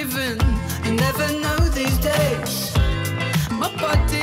craving. You never know these days. My body.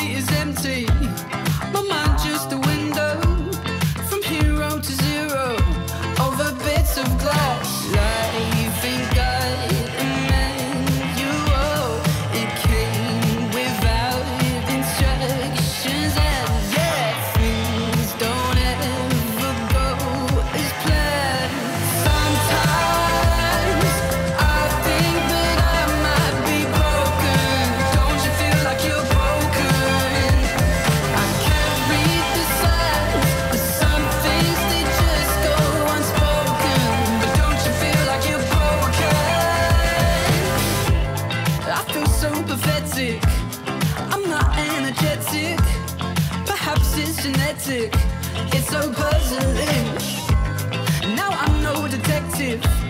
so pathetic. I'm not energetic. Perhaps it's genetic. It's so puzzling. Now I'm no detective.